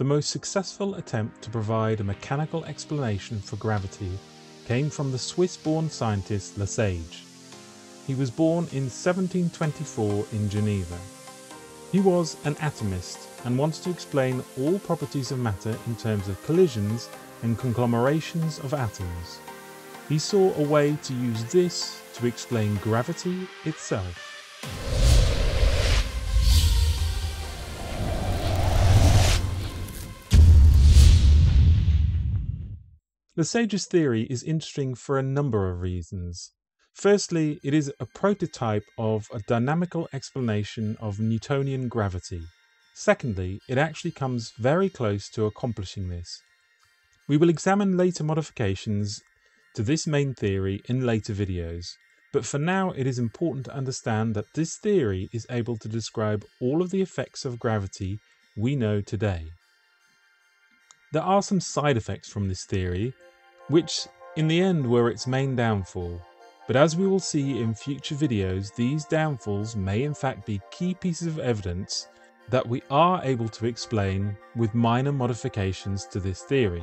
The most successful attempt to provide a mechanical explanation for gravity came from the Swiss-born scientist Le Sage. He was born in 1724 in Geneva. He was an atomist and wanted to explain all properties of matter in terms of collisions and conglomerations of atoms. He saw a way to use this to explain gravity itself. Le Sage's theory is interesting for a number of reasons. Firstly, it is a prototype of a dynamical explanation of Newtonian gravity. Secondly, it actually comes very close to accomplishing this. We will examine later modifications to this main theory in later videos, but for now it is important to understand that this theory is able to describe all of the effects of gravity we know today. There are some side effects from this theory, which in the end were its main downfall, but as we will see in future videos these downfalls may in fact be key pieces of evidence that we are able to explain with minor modifications to this theory.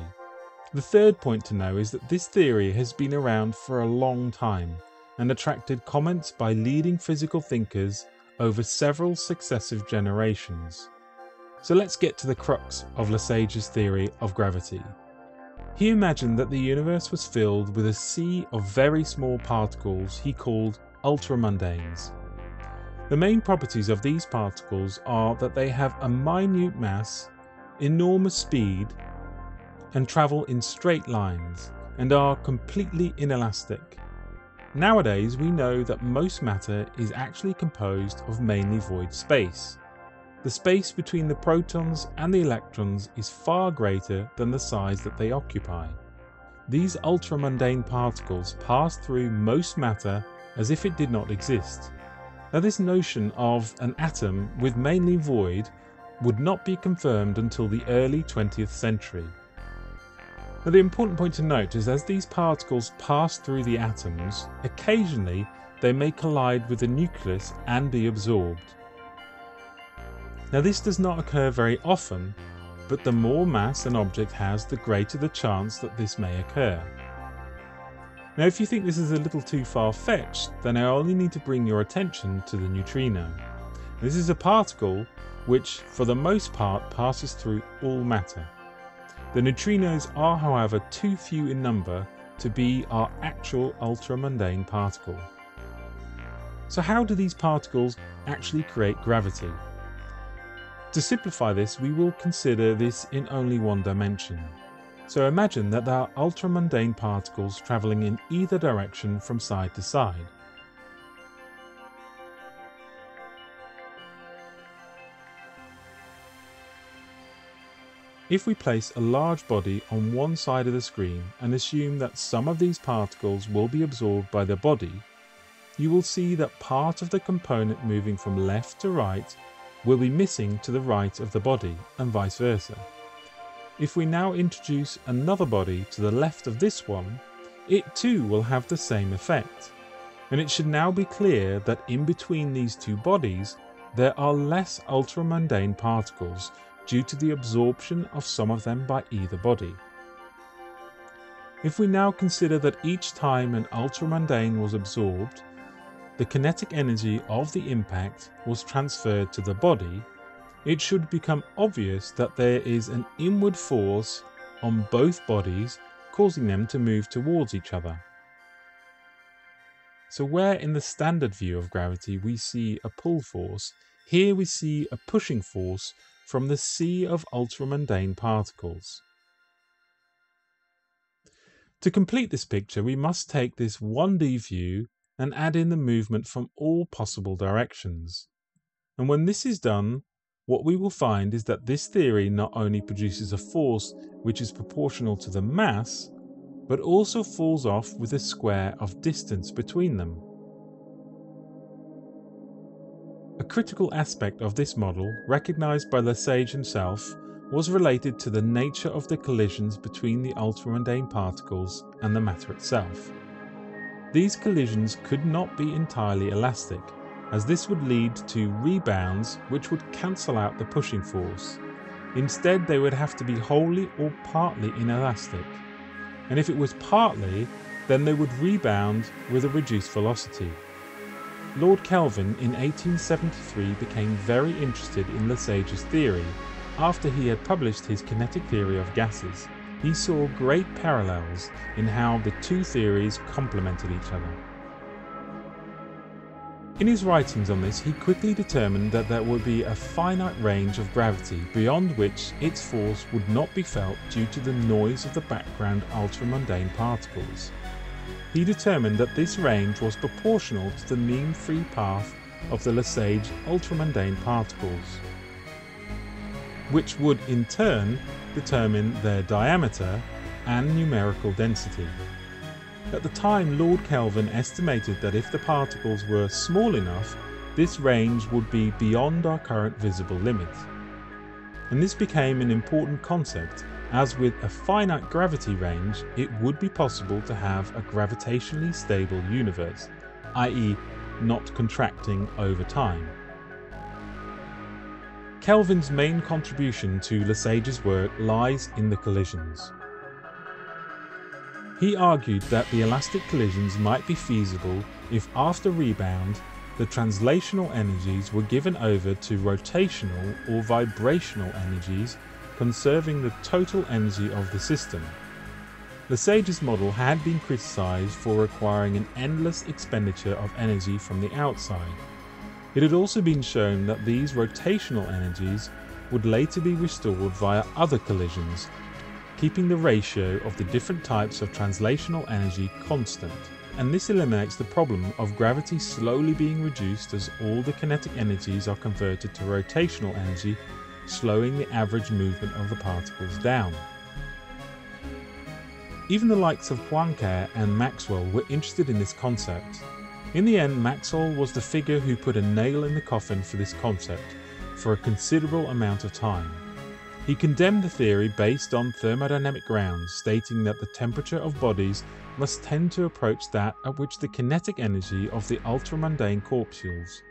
The third point to know is that this theory has been around for a long time and attracted comments by leading physical thinkers over several successive generations. So let's get to the crux of Le Sage's theory of gravity. He imagined that the universe was filled with a sea of very small particles he called ultramundanes. The main properties of these particles are that they have a minute mass, enormous speed, and travel in straight lines and are completely inelastic. Nowadays, we know that most matter is actually composed of mainly void space. The space between the protons and the electrons is far greater than the size that they occupy. These ultramundane particles pass through most matter as if it did not exist. Now this notion of an atom with mainly void would not be confirmed until the early 20th century. Now the important point to note is as these particles pass through the atoms, occasionally they may collide with the nucleus and be absorbed. Now this does not occur very often, but the more mass an object has, the greater the chance that this may occur. Now if you think this is a little too far-fetched, then I only need to bring your attention to the neutrino. This is a particle which, for the most part, passes through all matter. The neutrinos are however too few in number to be our actual ultramundane particle. So how do these particles actually create gravity? To simplify this, we will consider this in only one dimension. So imagine that there are ultramundane particles travelling in either direction from side to side. If we place a large body on one side of the screen and assume that some of these particles will be absorbed by the body, you will see that part of the component moving from left to right will be missing to the right of the body and vice versa. If we now introduce another body to the left of this one, it too will have the same effect. And it should now be clear that in between these two bodies there are less ultramundane particles due to the absorption of some of them by either body. If we now consider that each time an ultramundane was absorbed, the kinetic energy of the impact was transferred to the body, it should become obvious that there is an inward force on both bodies causing them to move towards each other. So where in the standard view of gravity we see a pull force, here we see a pushing force from the sea of ultramundane particles. To complete this picture, we must take this 1D view and add in the movement from all possible directions. And when this is done, what we will find is that this theory not only produces a force which is proportional to the mass, but also falls off with a square of distance between them. A critical aspect of this model, recognised by Le Sage himself, was related to the nature of the collisions between the ultramundane particles and the matter itself. These collisions could not be entirely elastic, as this would lead to rebounds which would cancel out the pushing force, Instead, they would have to be wholly or partly inelastic. And if it was partly, then they would rebound with a reduced velocity. Lord Kelvin in 1873 became very interested in Le Sage's theory after he had published his kinetic theory of gases. He saw great parallels in how the two theories complemented each other. In his writings on this, he quickly determined that there would be a finite range of gravity beyond which its force would not be felt due to the noise of the background ultramundane particles. He determined that this range was proportional to the mean free path of the Le Sage ultramundane particles, which would in turn determine their diameter and numerical density. At the time, Lord Kelvin estimated that if the particles were small enough, this range would be beyond our current visible limit. And this became an important concept, as with a finite gravity range, it would be possible to have a gravitationally stable universe, i.e. not contracting over time. Kelvin's main contribution to Le Sage's work lies in the collisions. He argued that the elastic collisions might be feasible if after rebound the translational energies were given over to rotational or vibrational energies conserving the total energy of the system. Le Sage's model had been criticised for requiring an endless expenditure of energy from the outside. It had also been shown that these rotational energies would later be restored via other collisions keeping the ratio of the different types of translational energy constant. And this eliminates the problem of gravity slowly being reduced as all the kinetic energies are converted to rotational energy, slowing the average movement of the particles down. Even the likes of Poincare and Maxwell were interested in this concept. In the end, Maxwell was the figure who put a nail in the coffin for this concept for a considerable amount of time. He condemned the theory based on thermodynamic grounds, stating that the temperature of bodies must tend to approach that at which the kinetic energy of the ultramundane corpuscles.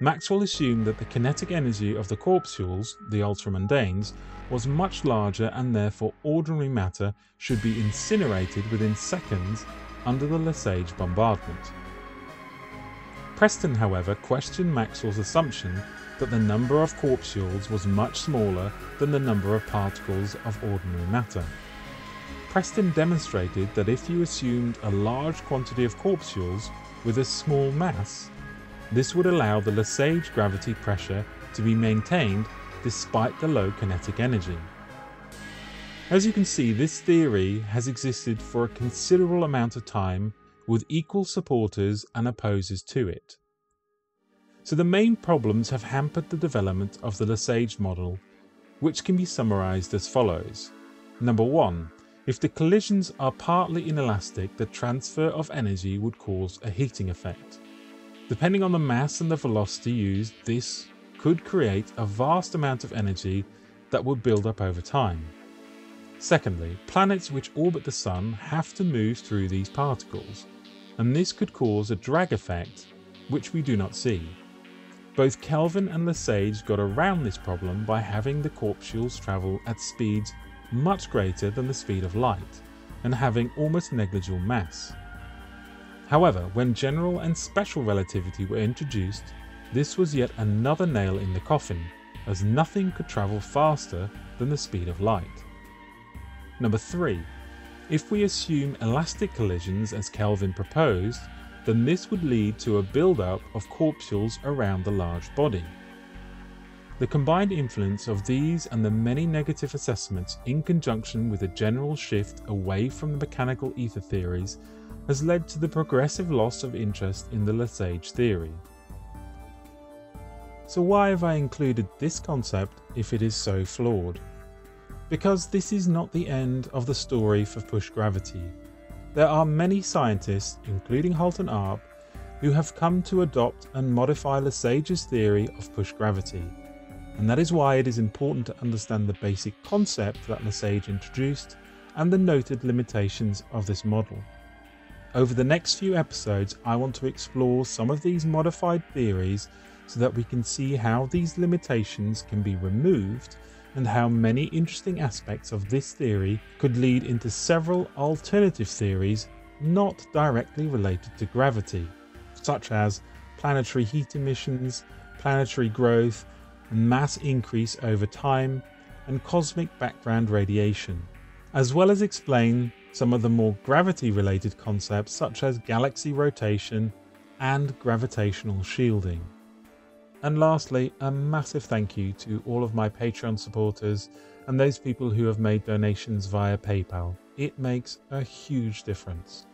Maxwell assumed that the kinetic energy of the corpuscles, the ultramundanes, was much larger and therefore ordinary matter should be incinerated within seconds under the Le Sage bombardment. Preston, however, questioned Maxwell's assumption that the number of corpuscles was much smaller than the number of particles of ordinary matter. Preston demonstrated that if you assumed a large quantity of corpuscles with a small mass, this would allow the Le Sage gravity pressure to be maintained despite the low kinetic energy. As you can see, this theory has existed for a considerable amount of time with equal supporters and opposers to it. So the main problems have hampered the development of the Le Sage model, which can be summarized as follows. Number 1. If the collisions are partly inelastic, the transfer of energy would cause a heating effect. Depending on the mass and the velocity used, this could create a vast amount of energy that would build up over time. Secondly, planets which orbit the Sun have to move through these particles, and this could cause a drag effect which we do not see. Both Kelvin and Le Sage got around this problem by having the corpuscles travel at speeds much greater than the speed of light, and having almost negligible mass. However, when general and special relativity were introduced, this was yet another nail in the coffin, as nothing could travel faster than the speed of light. Number 3. If we assume elastic collisions as Kelvin proposed, then this would lead to a build-up of corpuscles around the large body. The combined influence of these and the many negative assessments in conjunction with a general shift away from the mechanical ether theories has led to the progressive loss of interest in the Le Sage theory. So why have I included this concept if it is so flawed? Because this is not the end of the story for push gravity. There are many scientists, including Halton Arp, who have come to adopt and modify Le Sage's theory of push gravity, and that is why it is important to understand the basic concept that Le Sage introduced and the noted limitations of this model. Over the next few episodes, I want to explore some of these modified theories so that we can see how these limitations can be removed and how many interesting aspects of this theory could lead into several alternative theories not directly related to gravity, such as planetary heat emissions, planetary growth, and mass increase over time, and cosmic background radiation, as well as explain some of the more gravity related concepts such as galaxy rotation and gravitational shielding. And lastly, a massive thank you to all of my Patreon supporters and those people who have made donations via PayPal. It makes a huge difference.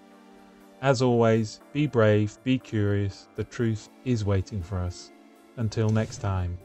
As always, be brave, be curious, the truth is waiting for us. Until next time.